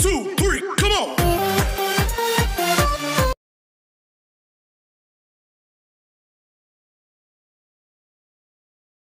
two.